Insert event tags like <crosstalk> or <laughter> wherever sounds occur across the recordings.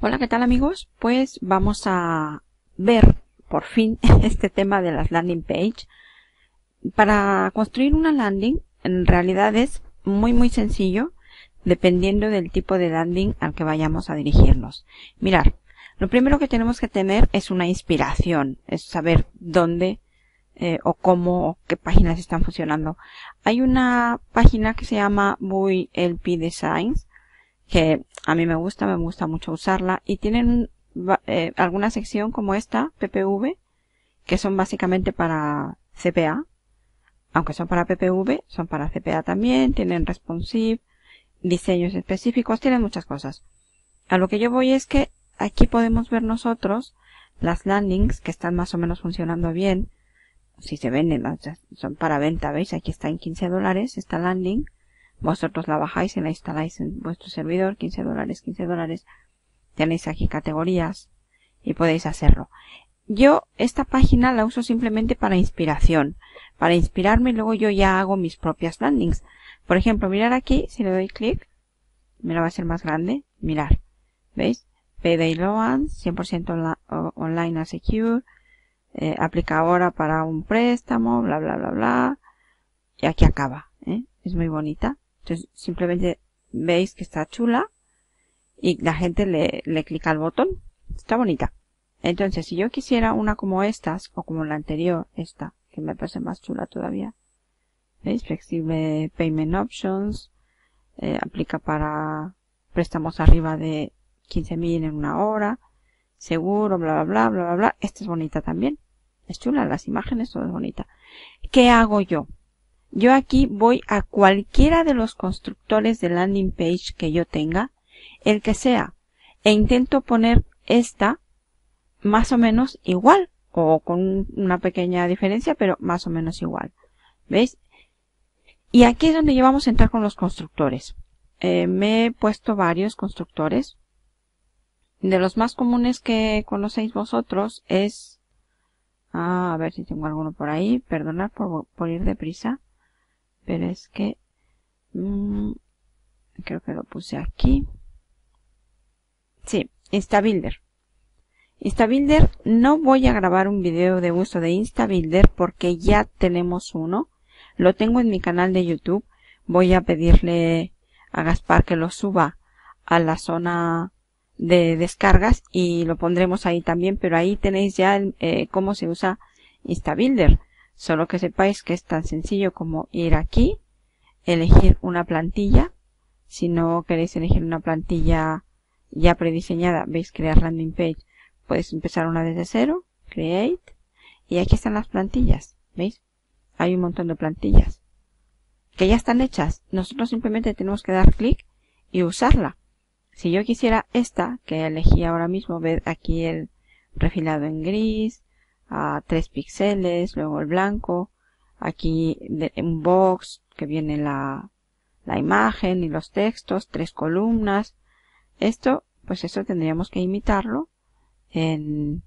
Hola, ¿qué tal amigos? Pues vamos a ver por fin <laughs> este tema de las landing page. Para construir una landing en realidad es muy muy sencillo dependiendo del tipo de landing al que vayamos a dirigirnos. Mirar, lo primero que tenemos que tener es una inspiración, es saber dónde eh, o cómo o qué páginas están funcionando. Hay una página que se llama LP Designs que a mí me gusta, me gusta mucho usarla y tienen eh, alguna sección como esta, PPV, que son básicamente para CPA, aunque son para PPV, son para CPA también, tienen responsive, diseños específicos, tienen muchas cosas. A lo que yo voy es que aquí podemos ver nosotros las landings que están más o menos funcionando bien. Si se venden, son para venta, ¿veis? Aquí está en 15 dólares esta landing. Vosotros la bajáis y la instaláis en vuestro servidor, 15 dólares, 15 dólares. Tenéis aquí categorías y podéis hacerlo. Yo esta página la uso simplemente para inspiración, para inspirarme y luego yo ya hago mis propias landings. Por ejemplo, mirar aquí, si le doy clic, me va a ser más grande, mirar, ¿veis? Payday Loan, 100% online a secure, eh, aplica ahora para un préstamo, bla bla bla bla, y aquí acaba, ¿eh? es muy bonita. Entonces simplemente veis que está chula y la gente le, le clica al botón. Está bonita. Entonces si yo quisiera una como estas o como la anterior, esta, que me parece más chula todavía. ¿Veis? Flexible Payment Options. Eh, aplica para préstamos arriba de 15.000 en una hora. Seguro, bla, bla, bla, bla, bla, bla. Esta es bonita también. Es chula, las imágenes, todo es bonita. ¿Qué hago yo? Yo aquí voy a cualquiera de los constructores de landing page que yo tenga, el que sea, e intento poner esta más o menos igual, o con una pequeña diferencia, pero más o menos igual. ¿Veis? Y aquí es donde ya vamos a entrar con los constructores. Eh, me he puesto varios constructores. De los más comunes que conocéis vosotros es... Ah, a ver si tengo alguno por ahí. Perdonad por, por ir deprisa pero es que mm, creo que lo puse aquí. Sí instabuilder instabuilder no voy a grabar un video de uso de instabuilder porque ya tenemos uno. Lo tengo en mi canal de youtube. Voy a pedirle a Gaspar que lo suba a la zona de descargas y lo pondremos ahí también pero ahí tenéis ya eh, cómo se usa instabuilder Solo que sepáis que es tan sencillo como ir aquí, elegir una plantilla. Si no queréis elegir una plantilla ya prediseñada, veis crear landing page, podéis empezar una desde cero, create, y aquí están las plantillas, ¿veis? Hay un montón de plantillas que ya están hechas. Nosotros simplemente tenemos que dar clic y usarla. Si yo quisiera esta, que elegí ahora mismo, ved aquí el refilado en gris, a 3 píxeles, luego el blanco, aquí un box que viene la, la imagen y los textos, tres columnas. Esto, pues eso tendríamos que imitarlo en,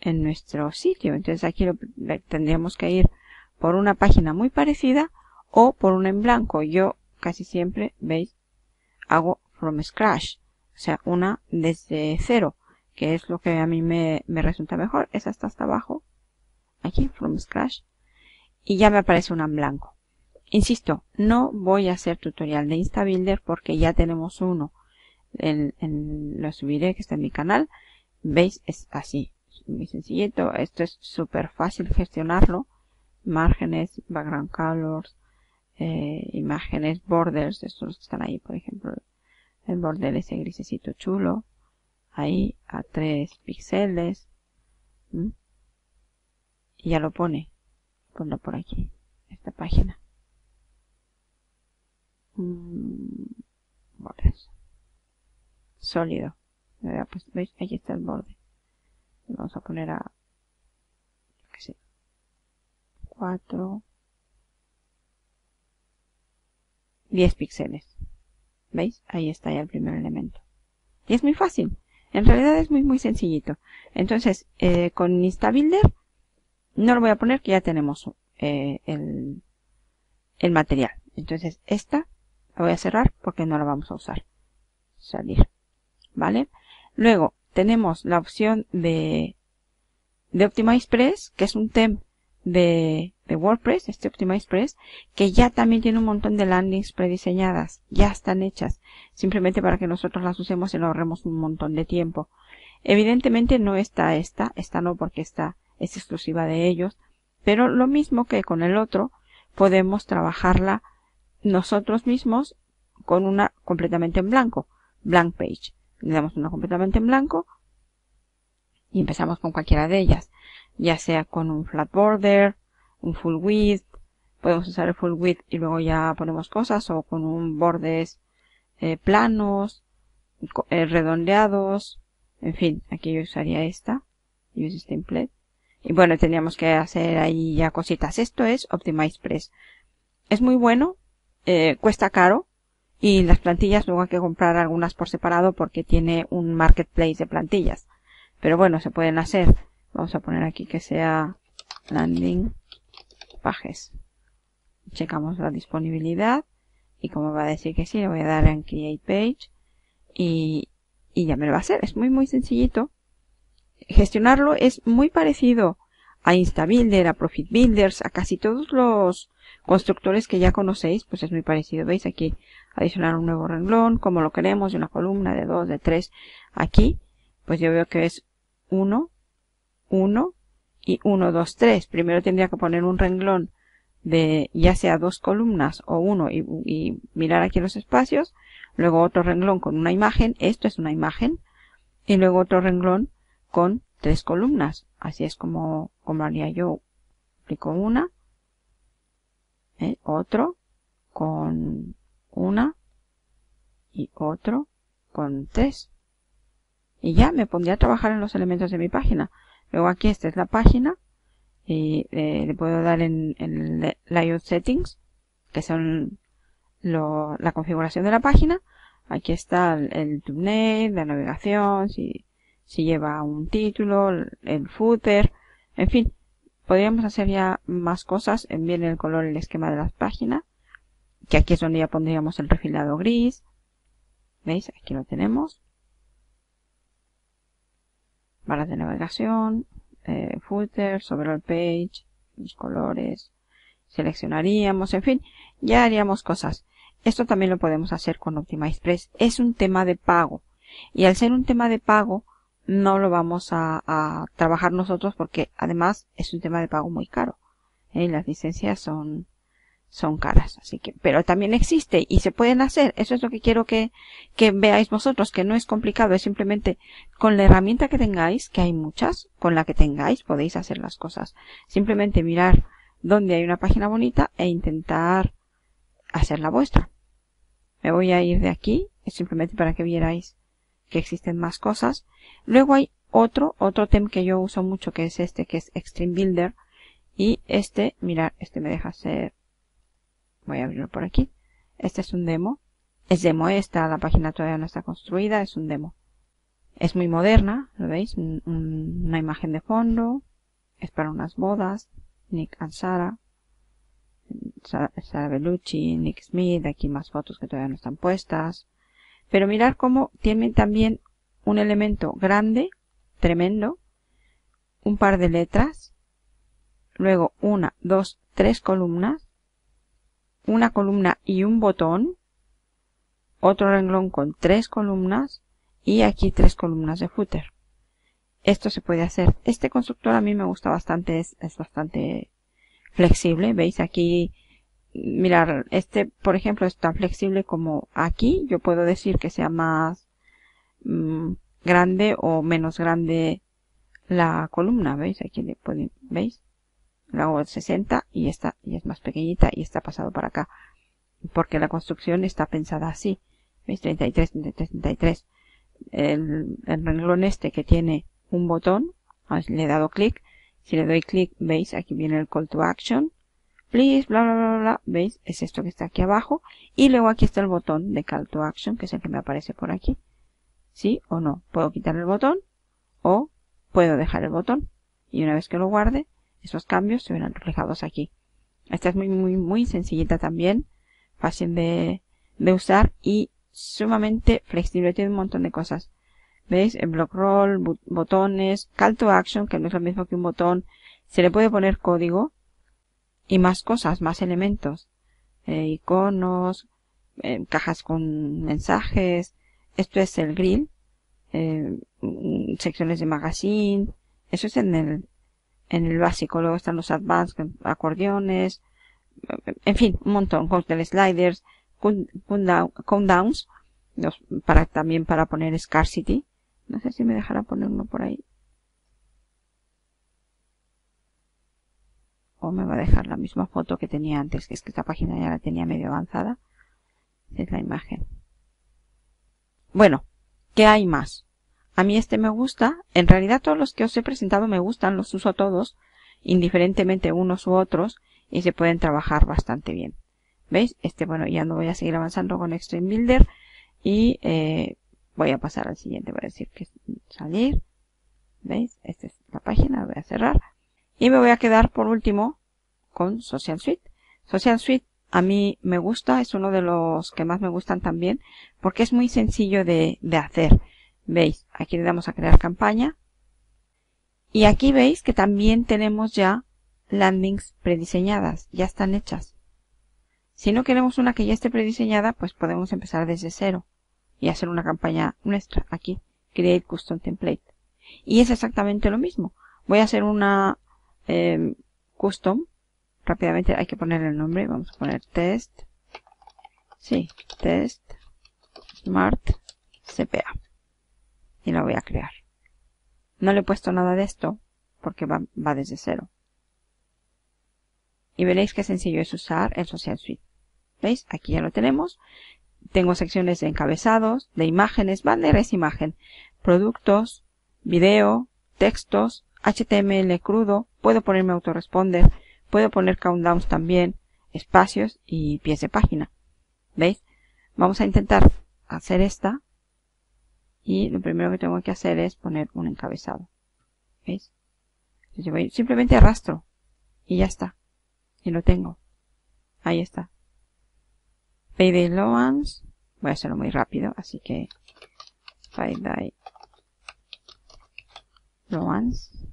en nuestro sitio. Entonces aquí lo, tendríamos que ir por una página muy parecida o por una en blanco. Yo casi siempre, veis, hago from scratch. O sea, una desde cero que es lo que a mí me, resulta mejor, es hasta hasta abajo, aquí, from scratch, y ya me aparece una en blanco. Insisto, no voy a hacer tutorial de InstaBuilder porque ya tenemos uno. En, lo subiré que está en mi canal. Veis, es así. muy sencillito. Esto es súper fácil gestionarlo. Márgenes, background colors, eh, imágenes, borders. Estos están ahí, por ejemplo. El border ese grisecito chulo ahí a 3 píxeles. Y ya lo pone. Ponlo por aquí, esta página. Mm, bordes. Sólido. Pues, ¿veis? Ahí está el borde. vamos a poner a, qué sé, 4, 10 píxeles. ¿Veis? Ahí está ya el primer elemento. Y es muy fácil. En realidad es muy muy sencillito. Entonces, eh, con InstaBuilder no lo voy a poner que ya tenemos eh, el, el material. Entonces, esta la voy a cerrar porque no la vamos a usar. Salir. ¿Vale? Luego tenemos la opción de, de OptimizePress, que es un theme de, de WordPress, este OptimizePress, que ya también tiene un montón de landings prediseñadas, ya están hechas, simplemente para que nosotros las usemos y nos ahorremos un montón de tiempo. Evidentemente no está esta, esta no porque esta es exclusiva de ellos, pero lo mismo que con el otro, podemos trabajarla nosotros mismos con una completamente en blanco, blank page. Le damos una completamente en blanco y empezamos con cualquiera de ellas, ya sea con un flat border, un full width, podemos usar el full width y luego ya ponemos cosas o con un bordes eh, planos, eh, redondeados, en fin, aquí yo usaría esta, use template. Y bueno, tendríamos que hacer ahí ya cositas. Esto es OptimizePress. Es muy bueno, eh, cuesta caro, y las plantillas luego hay que comprar algunas por separado porque tiene un marketplace de plantillas. Pero bueno, se pueden hacer. Vamos a poner aquí que sea landing pages. Checamos la disponibilidad y como va a decir que sí, le voy a dar en create page y, y ya me lo va a hacer. Es muy muy sencillito. Gestionarlo es muy parecido a InstaBuilder, a Profit Builders, a casi todos los constructores que ya conocéis, pues es muy parecido. ¿Veis aquí? Adicionar un nuevo renglón, como lo queremos, una columna, de dos, de tres. Aquí, pues yo veo que es 1, 1 y 1, 2, 3. Primero tendría que poner un renglón de ya sea dos columnas o uno y, mirar aquí los espacios. Luego otro renglón con una imagen. Esto es una imagen. Y luego otro renglón con tres columnas. Así es como, como haría yo. Aplico una ¿eh? otro con una y otro con tres. Y ya me pondría a trabajar en los elementos de mi página. Luego aquí esta es la página y eh, le puedo dar en, en layout settings que son lo, la configuración de la página. Aquí está el, el thumbnail, la navegación, si, lleva un título, el footer, en fin, Podríamos hacer ya más cosas. Bien el color el esquema de las páginas. Que aquí es donde ya pondríamos el refilado gris. ¿Veis? Aquí lo tenemos. Barras de navegación. Eh, footer, sobre el page. Los colores. Seleccionaríamos. En fin, ya haríamos cosas. Esto también lo podemos hacer con OptimizePress. Es un tema de pago. Y al ser un tema de pago, no lo vamos a, trabajar nosotros porque además es un tema de pago muy caro. ¿eh? Las licencias son, son caras, así que, pero también existe y se pueden hacer. Eso es lo que quiero que, que veáis vosotros, que no es complicado, es simplemente con la herramienta que tengáis, que hay muchas, con la que tengáis podéis hacer las cosas. Simplemente mirar dónde hay una página bonita e intentar hacer la vuestra. Me voy a ir de aquí, es simplemente para que vierais que existen más cosas. Luego hay otro, otro tema que yo uso mucho que es este, que es Extreme Builder. Y este, mirad, este me deja hacer, voy a abrirlo por aquí. Este es un demo. Es demo esta, la página todavía no está construida, es un demo. Es muy moderna, ¿lo veis? una imagen de fondo. Es para unas bodas. Nick and Sara. Sara, Sara Bellucci, Nick Smith, aquí más fotos que todavía no están puestas. Pero mirar cómo tienen también un elemento grande, tremendo, un par de letras, luego una, dos, tres columnas, una columna y un botón, otro renglón con tres columnas y aquí tres columnas de footer. Esto se puede hacer. Este constructor a mí me gusta bastante, es, bastante flexible. Veis aquí mirar, este, por ejemplo, es tan flexible como aquí. Yo puedo decir que sea más mm, grande o menos grande la columna. ¿Veis? Aquí le pueden, ¿veis? La hago 60 y esta y es más pequeñita y está pasado para acá. Porque la construcción está pensada así. ¿Veis? 33, 33, 33. El, el renglón este que tiene un botón, le he dado clic. Si le doy clic, veis, aquí viene el call to action please, bla, bla, bla, bla, ¿veis? Es esto que está aquí abajo. Y luego aquí está el botón de Call to Action, que es el que me aparece por aquí. ¿Sí o no? Puedo quitar el botón o puedo dejar el botón. Y una vez que lo guarde, esos cambios se verán reflejados aquí. Esta es muy, muy, muy sencillita también. Fácil de, de usar y sumamente flexible. Tiene un montón de cosas. ¿Veis? El block roll, botones, call to action, que no es lo mismo que un botón. Se le puede poner código y más cosas, más elementos. Eh, iconos, eh, cajas con mensajes. Esto es el grill. Eh, secciones de magazine. Eso es en el, en el básico. Luego están los advanced, acordeones. En fin, un montón. Cocktail sliders, countdowns. para, también para poner scarcity. No sé si me dejará poner uno por ahí. O me va a dejar la misma foto que tenía antes, que es que esta página ya la tenía medio avanzada. Es la imagen. Bueno, ¿qué hay más? A mí este me gusta. En realidad todos los que os he presentado me gustan, los uso todos, indiferentemente unos u otros, y se pueden trabajar bastante bien. ¿Veis? Este, bueno, ya no voy a seguir avanzando con Extreme Builder y eh, voy a pasar al siguiente. Voy a decir que salir. ¿Veis? Esta es la página. voy a cerrar. Y me voy a quedar por último con Social Suite. Social Suite a mí me gusta. Es uno de los que más me gustan también. Porque es muy sencillo de, de hacer. ¿Veis? Aquí le damos a crear campaña. Y aquí veis que también tenemos ya landings prediseñadas. Ya están hechas. Si no queremos una que ya esté prediseñada, pues podemos empezar desde cero y hacer una campaña nuestra aquí, Create Custom Template. Y es exactamente lo mismo. Voy a hacer una em, custom. Rápidamente hay que poner el nombre. Vamos a poner test. Sí, test smart CPA. Y la voy a crear. No le he puesto nada de esto porque va, va desde cero. Y veréis qué sencillo es usar el Social Suite. ¿Veis? Aquí ya lo tenemos. Tengo secciones de encabezados, de imágenes, banner es imagen, productos, video, textos, HTML crudo, puedo ponerme autoresponder, puedo poner countdowns también, espacios y pies de página. ¿Veis? Vamos a intentar hacer esta y lo primero que tengo que hacer es poner un encabezado. ¿Veis? Yo voy, simplemente arrastro y ya está. Y lo tengo. Ahí está. Payday Loans. Voy a hacerlo muy rápido, así que Payday Loans.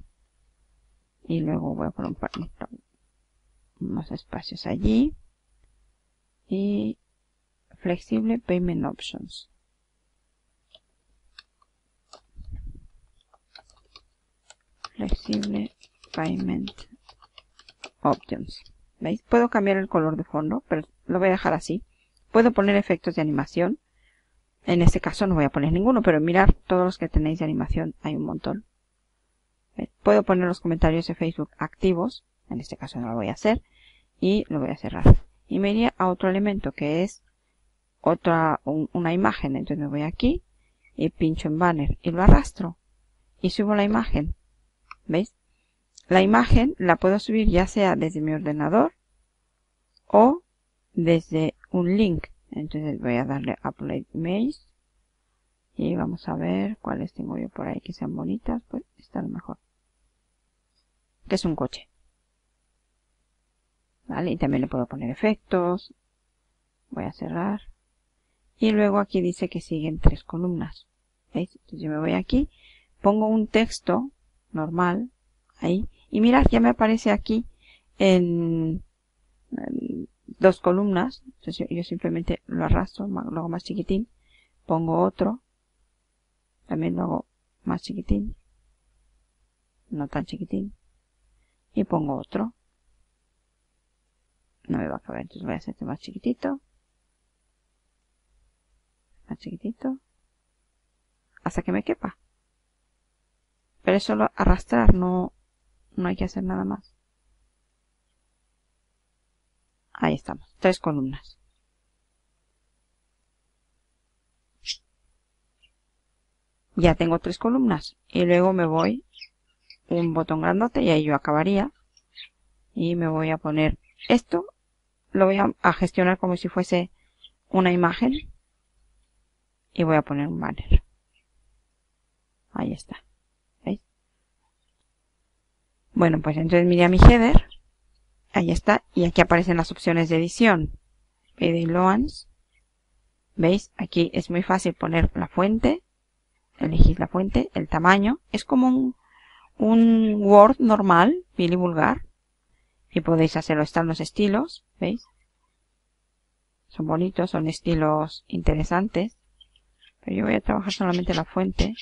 Y luego voy a poner un unos espacios allí. Y flexible payment options. Flexible payment options. ¿Veis? Puedo cambiar el color de fondo, pero lo voy a dejar así. Puedo poner efectos de animación. En este caso no voy a poner ninguno, pero mirar todos los que tenéis de animación. Hay un montón. Puedo poner los comentarios de Facebook activos. En este caso no lo voy a hacer. Y lo voy a cerrar. Y me iría a otro elemento que es otra, una imagen. Entonces me voy aquí y pincho en banner y lo arrastro. Y subo la imagen. ¿Veis? La imagen la puedo subir ya sea desde mi ordenador o desde un link. Entonces voy a darle Upload Image. Y vamos a ver cuáles tengo yo por ahí que sean bonitas. Pues está lo mejor. Que es un coche. Vale, y también le puedo poner efectos. Voy a cerrar. Y luego aquí dice que siguen tres columnas. ¿Veis? Entonces yo me voy aquí, pongo un texto normal, ahí, y mirad, ya me aparece aquí en, dos columnas. Entonces yo, simplemente lo arrastro, lo hago más chiquitín. Pongo otro. También lo hago más chiquitín. No tan chiquitín. Y pongo otro. No me va a caber, entonces voy a hacerte más chiquitito. Más chiquitito. Hasta que me quepa. Pero es solo arrastrar, no, no hay que hacer nada más. Ahí estamos, tres columnas. Ya tengo tres columnas. Y luego me voy un botón grandote y ahí yo acabaría. Y me voy a poner esto. Lo voy a, gestionar como si fuese una imagen. Y voy a poner un banner. Ahí está. Bueno, pues entonces miré a mi header. Ahí está. Y aquí aparecen las opciones de edición. Payday Loans. ¿Veis? Aquí es muy fácil poner la fuente. elegís la fuente, el tamaño, es como un, Word normal, y vulgar, y podéis hacerlo, están los estilos, ¿veis? Son bonitos, son estilos interesantes, pero yo voy a trabajar solamente la fuente. Mm,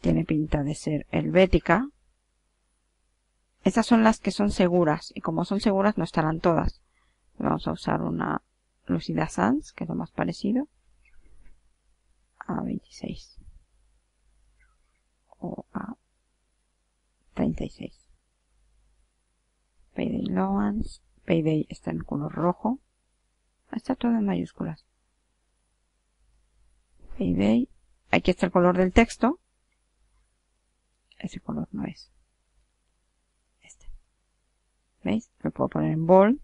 tiene pinta de ser helvética. Estas son las que son seguras, y como son seguras no estarán todas. Vamos a usar una Lucida Sans, que es lo más parecido, a 26 o a 36. Payday Loans, Payday está en color rojo, está todo en mayúsculas. Payday, aquí está el color del texto, ese color no es. Este. ¿Veis? Lo puedo poner en bold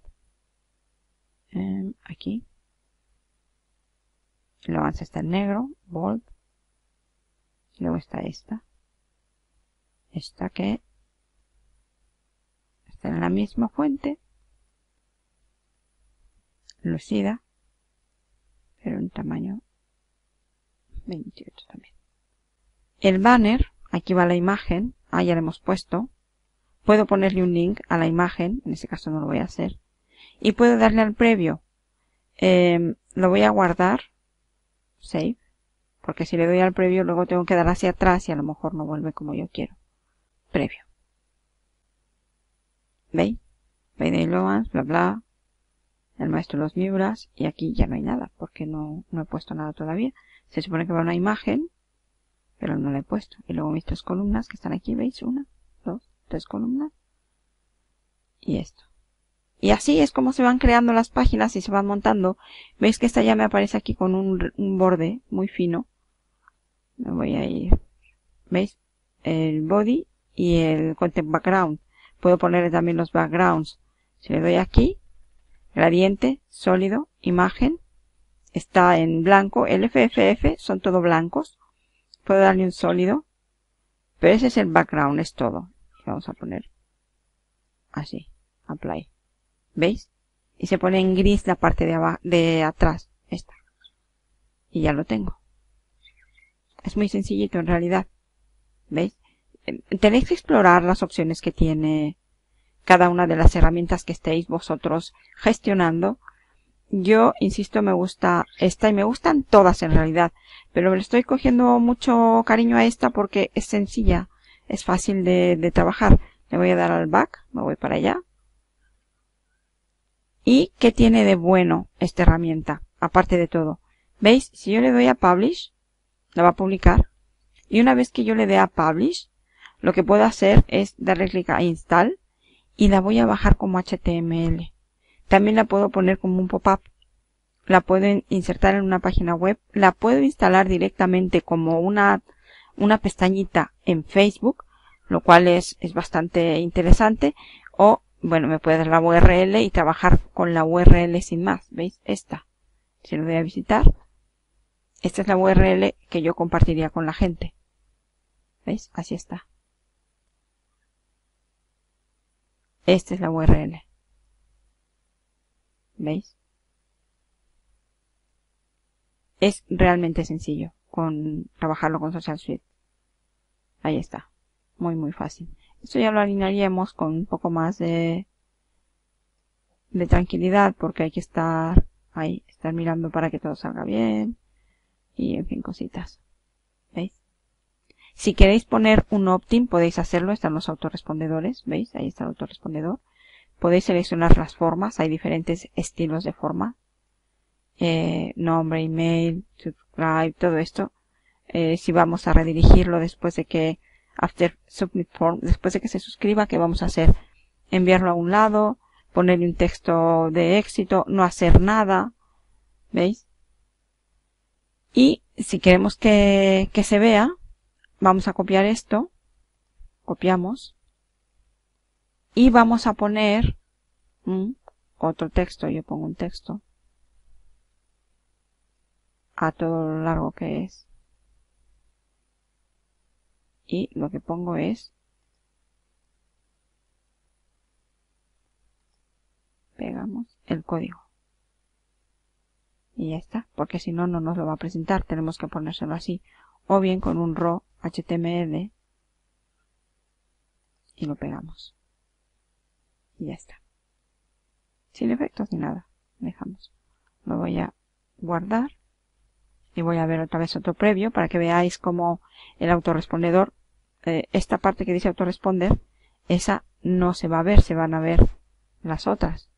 aquí. El avance está en negro, bold. Luego está esta. Esta que está en la misma fuente. Lucida. Pero en tamaño 28 también. El banner, aquí va la imagen. Ah, ya le hemos puesto. Puedo ponerle un link a la imagen. En este caso no lo voy a hacer y puedo darle al previo. Em, lo voy a guardar. Save. Porque si le doy al previo luego tengo que dar hacia atrás y a lo mejor no vuelve como yo quiero. Previo. ¿Veis? Veis Loans, bla bla. El maestro los Miuras. Y aquí ya no hay nada porque no, no he puesto nada todavía. Se supone que va una imagen. Pero no la he puesto. Y luego mis tres columnas que están aquí. ¿Veis? Una, dos, tres columnas. Y esto. Y así es como se van creando las páginas y se van montando. Veis que esta ya me aparece aquí con un, borde muy fino. Me voy a ir. ¿Veis? El body y el content background. Puedo ponerle también los backgrounds. Si le doy aquí, gradiente, sólido, imagen, está en blanco, el FFF son todo blancos. Puedo darle un sólido, pero ese es el background, es todo. Vamos a poner así, apply. ¿Veis? Y se pone en gris la parte de, abajo, de atrás. Esta. Y ya lo tengo. Es muy sencillito en realidad. ¿Veis? Em, tenéis que explorar las opciones que tiene cada una de las herramientas que estéis vosotros gestionando. Yo, insisto, me gusta esta y me gustan todas en realidad, pero le estoy cogiendo mucho cariño a esta porque es sencilla, es fácil de, de trabajar. Le voy a dar al back, me voy para allá, ¿Y qué tiene de bueno esta herramienta? Aparte de todo. ¿Veis? Si yo le doy a Publish, la va a publicar. Y una vez que yo le dé a Publish, lo que puedo hacer es darle clic a Install y la voy a bajar como HTML. También la puedo poner como un pop-up. La puedo insertar en una página web. La puedo instalar directamente como una, una pestañita en Facebook, lo cual es, es bastante interesante. O bueno, me puede dar la URL y trabajar con la URL sin más. ¿Veis? Esta. Si lo voy a visitar, esta es la URL que yo compartiría con la gente. ¿Veis? Así está. Esta es la URL. ¿Veis? Es realmente sencillo con trabajarlo con Social Suite. Ahí está. Muy, muy fácil. Esto ya lo alinearíamos con un poco más de, de tranquilidad porque hay que estar ahí, estar mirando para que todo salga bien y en fin cositas. Si queréis poner un opt-in podéis hacerlo, están los autorrespondedores, ¿veis? Ahí está el autorrespondedor. Podéis seleccionar las formas, hay diferentes estilos de forma. Eh, nombre, email, subscribe, todo esto. Eh, si vamos a redirigirlo después de que after submit form, después de que se suscriba, ¿qué vamos a hacer? Enviarlo a un lado, ponerle un texto de éxito, no hacer nada, ¿veis? Y si queremos que, que se vea, vamos a copiar esto, copiamos, y vamos a poner otro texto, yo pongo un texto, a todo lo largo que es y lo que pongo es pegamos el código Y ya está, porque si no, no nos lo va a presentar. Tenemos que ponérselo así. O bien con un raw HTML y lo pegamos. Y ya está. Sin efectos ni nada. Dejamos. Lo voy a guardar y voy a ver otra vez otro previo para que veáis cómo el autorrespondedor, eh, esta parte que dice autorresponder, esa no se va a ver, se van a ver las otras.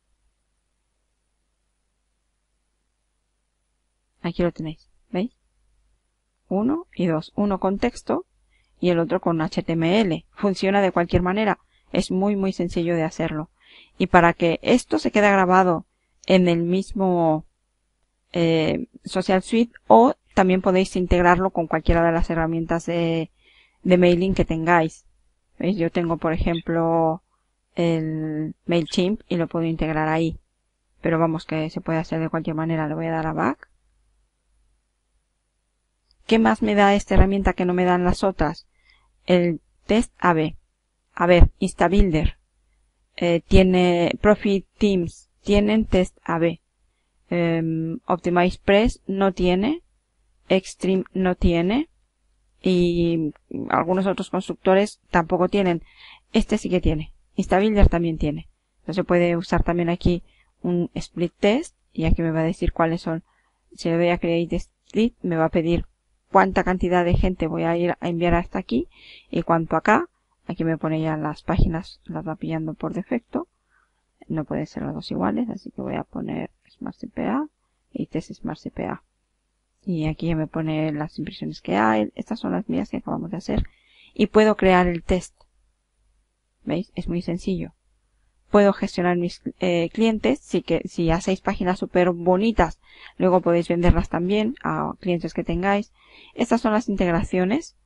Aquí lo tenéis, ¿veis? Uno y dos. Uno con texto y el otro con HTML. Funciona de cualquier manera. Es muy muy sencillo de hacerlo. Y para que esto se quede grabado en el mismo eh, Social Suite o también podéis integrarlo con cualquiera de las herramientas de, de mailing que tengáis. ¿Veis? Yo tengo, por ejemplo, el MailChimp y lo puedo integrar ahí. Pero vamos que se puede hacer de cualquier manera. Le voy a dar a back. ¿Qué más me da esta herramienta que no me dan las otras? El test AB. A ver, InstaBuilder. Eh, tiene Profit Teams. Tienen test AB. Em, Optimize Press no tiene. Extreme no tiene. Y algunos otros constructores tampoco tienen. Este sí que tiene. InstaBuilder también tiene. Entonces puede usar también aquí un split test y aquí me va a decir cuáles son. Si le doy a create split me va a pedir cuánta cantidad de gente voy a ir a enviar hasta aquí y cuánto acá. Aquí me pone ya las páginas, las va pillando por defecto. No pueden ser las dos iguales, así que voy a poner Smart CPA y test Smart CPA. Y aquí me pone las impresiones que hay. Estas son las mías que acabamos de hacer. Y puedo crear el test. ¿Veis? Es muy sencillo. Puedo gestionar mis eh, clientes. Si, que, si hacéis páginas súper bonitas, luego podéis venderlas también a clientes que tengáis. Estas son las integraciones.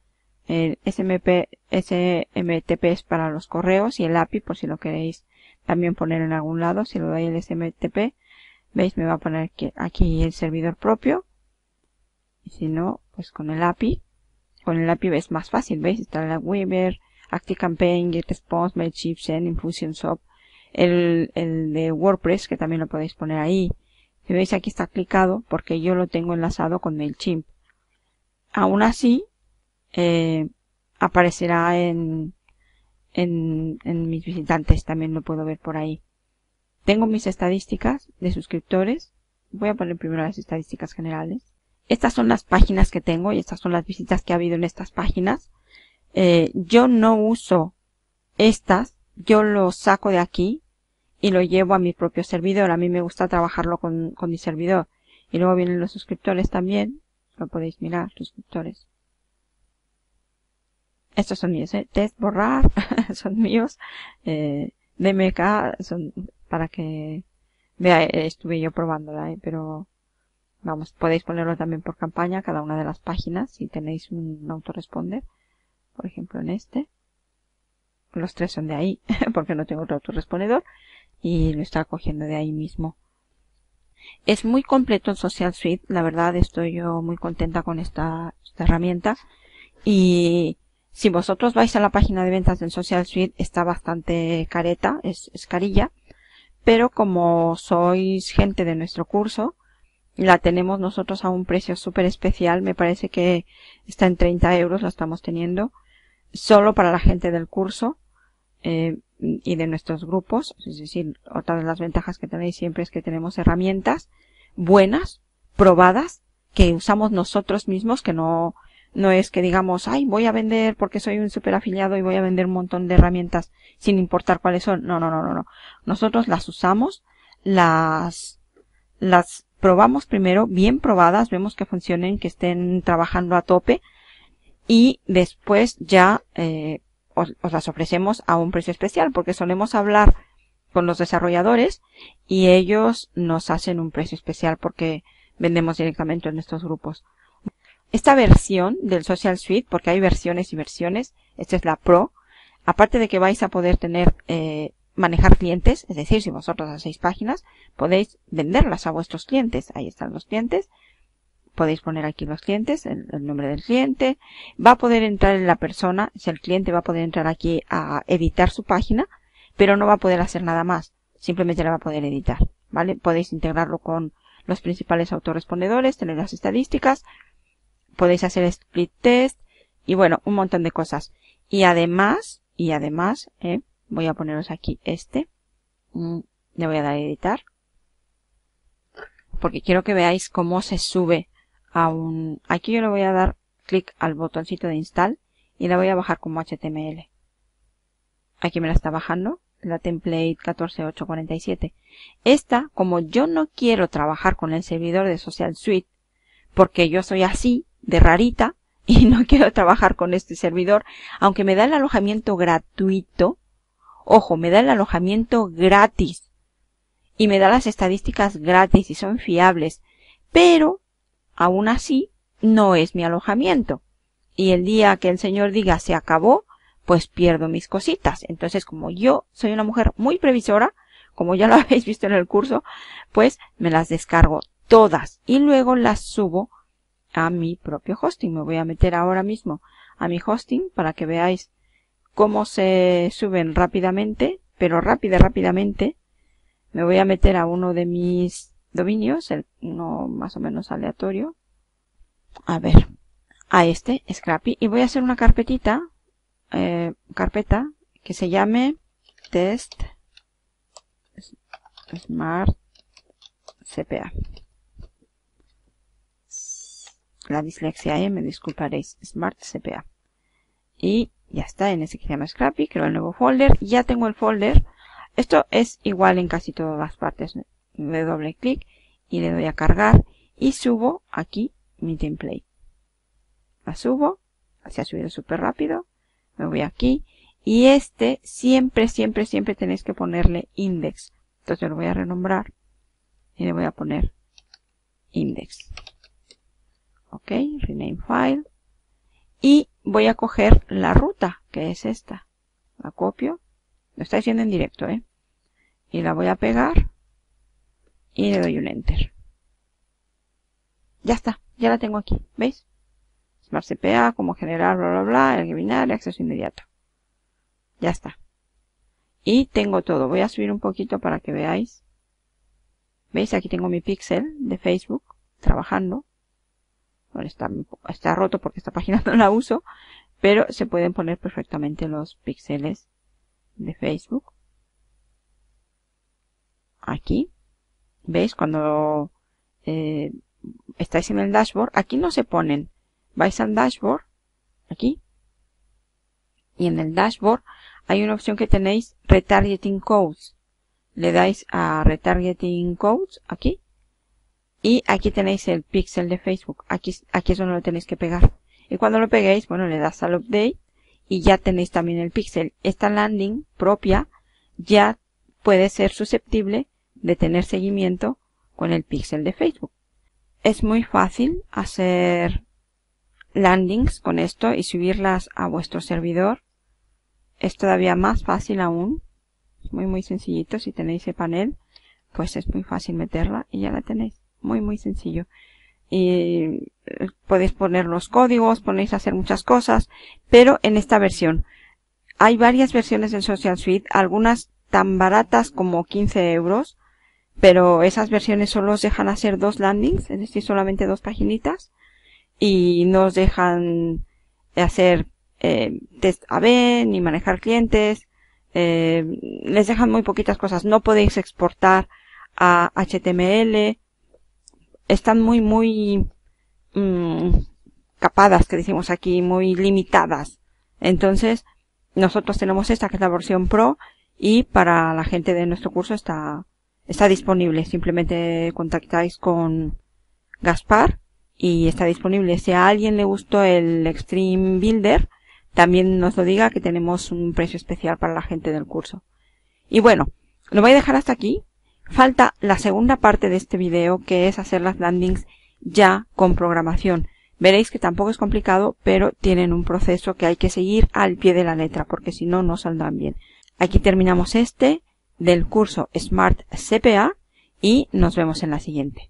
El SMP, SMTP es para los correos y el API por si lo queréis también poner en algún lado. Si lo doy el SMTP, veis, me va a poner aquí el servidor propio y si no, pues con el API. Con el API es más fácil, ¿veis? Está la Weaver, ActiveCampaign, GetResponse, MailChimp, Send, Infusionsoft. El, el de WordPress, que también lo podéis poner ahí. Si veis aquí está clicado porque yo lo tengo enlazado con MailChimp. Aún así, eh, aparecerá en, en, en mis visitantes, también lo puedo ver por ahí. Tengo mis estadísticas de suscriptores. Voy a poner primero las estadísticas generales. Estas son las páginas que tengo y estas son las visitas que ha habido en estas páginas. Eh, yo no uso estas, yo lo saco de aquí y lo llevo a mi propio servidor. A mí me gusta trabajarlo con, con mi servidor. Y luego vienen los suscriptores también. Lo podéis mirar, suscriptores. Estos son míos, ¿eh? Test borrar, <laughs> son míos. Eh, DMK son para que vea, estuve yo probándola, ¿eh? pero Vamos, podéis ponerlo también por campaña, cada una de las páginas, si tenéis un autoresponder. Por ejemplo, en este. Los tres son de ahí, <laughs> porque no tengo otro autorespondedor. Y lo está cogiendo de ahí mismo. Es muy completo el Social Suite. La verdad, estoy yo muy contenta con esta, esta herramienta. Y si vosotros vais a la página de ventas del Social Suite, está bastante careta, es, es carilla. Pero como sois gente de nuestro curso, la tenemos nosotros a un precio súper especial. Me parece que está en 30 euros, la estamos teniendo. Solo para la gente del curso eh, y de nuestros grupos. Es decir, otra de las ventajas que tenéis siempre es que tenemos herramientas buenas, probadas, que usamos nosotros mismos, que no, no es que digamos, ay, voy a vender porque soy un super afiliado y voy a vender un montón de herramientas sin importar cuáles son. No, no, no, no, no. Nosotros las usamos, las, las probamos primero bien probadas, vemos que funcionen, que estén trabajando a tope y después ya eh, os, las ofrecemos a un precio especial porque solemos hablar con los desarrolladores y ellos nos hacen un precio especial porque vendemos directamente en estos grupos. Esta versión del Social Suite, porque hay versiones y versiones, esta es la Pro, aparte de que vais a poder tener eh, manejar clientes, es decir, si vosotros hacéis páginas, podéis venderlas a vuestros clientes. Ahí están los clientes. Podéis poner aquí los clientes, el, nombre del cliente. Va a poder entrar en la persona, si el cliente va a poder entrar aquí a editar su página, pero no va a poder hacer nada más. Simplemente la va a poder editar, ¿vale? Podéis integrarlo con los principales autorrespondedores, tener las estadísticas, podéis hacer split test y bueno, un montón de cosas. Y además, y además, eh, voy a poneros aquí este, mm, le voy a dar a editar, porque quiero que veáis cómo se sube a un, aquí yo le voy a dar clic al botoncito de install y la voy a bajar como HTML. Aquí me la está bajando, la template 14847. Esta, como yo no quiero trabajar con el servidor de Social Suite, porque yo soy así, de rarita, y <laughs> no quiero trabajar con este servidor, aunque me da el alojamiento gratuito, ojo, me da el alojamiento gratis, y me da las estadísticas gratis y son fiables, pero, aún así, no es mi alojamiento. Y el día que el señor diga se acabó, pues pierdo mis cositas. Entonces, como yo soy una mujer muy previsora, como ya lo <laughs> habéis visto en el curso, pues me las descargo todas y luego las subo a mi propio hosting. Me voy a meter ahora mismo a mi hosting para que veáis cómo se suben rápidamente, pero rápida, rápidamente. Me voy a meter a uno de mis dominios, el, uno más o menos aleatorio. A ver, a este, Scrappy, y voy a hacer una carpetita eh, carpeta que se llame test smart cpa la dislexia ahí me disculparéis smart cpa y ya está en ese que se llama scrappy creo el nuevo folder ya tengo el folder. Esto es igual en casi todas las partes le doble clic y le doy a cargar y subo aquí mi template la subo se ha subido súper rápido me voy aquí y este siempre, siempre, siempre tenéis que ponerle index. Entonces lo voy a renombrar y le voy a poner index. Ok, rename file. Y voy a coger la ruta, que es esta. La copio. Lo estoy haciendo en directo, ¿eh? Y la voy a pegar. Y le doy un enter. Ya está, ya la tengo aquí, ¿veis? Smart CPA, como generar, bla, bla, bla, el binario, acceso inmediato. Ya está. Y tengo todo. Voy a subir un poquito para que veáis. ¿Veis? Aquí tengo mi pixel de Facebook trabajando. Bueno, está, está roto porque esta <laughs> página no la uso. Pero se pueden poner perfectamente los píxeles de Facebook. Aquí. ¿Veis? Cuando eh, estáis en el dashboard. Aquí no se ponen vais al dashboard, aquí, y en el dashboard hay una opción que tenéis retargeting codes. Le dais a retargeting codes aquí y aquí tenéis el pixel de Facebook. Aquí, aquí es donde lo tenéis que pegar. Y cuando lo peguéis, bueno, le das al update y ya tenéis también el pixel. Esta landing propia ya puede ser susceptible de tener seguimiento con el pixel de Facebook. Es muy fácil hacer landings con esto y subirlas a vuestro servidor. Es todavía más fácil aún. Es muy muy sencillito. Si tenéis el panel, pues es muy fácil meterla y ya la tenéis. Muy muy sencillo. Y eh, podéis poner los códigos, podéis hacer muchas cosas, pero en esta versión. Hay varias versiones del Social Suite, algunas tan baratas como 15 euros, pero esas versiones solo os dejan hacer dos landings, es decir, solamente dos paginitas y nos dejan hacer eh, test AB ni manejar clientes. Eh, les dejan muy poquitas cosas. No podéis exportar a HTML. Están muy, muy mm, capadas, que decimos aquí, muy limitadas. Entonces, nosotros tenemos esta que es la versión Pro y para la gente de nuestro curso está, está disponible. Simplemente contactáis con Gaspar y está disponible. Si a alguien le gustó el Extreme Builder, también nos lo diga que tenemos un precio especial para la gente del curso. Y bueno, lo voy a dejar hasta aquí. Falta la segunda parte de este video que es hacer las landings ya con programación. Veréis que tampoco es complicado, pero tienen un proceso que hay que seguir al pie de la letra, porque si no, no saldrán bien. Aquí terminamos este del curso Smart CPA y nos vemos en la siguiente.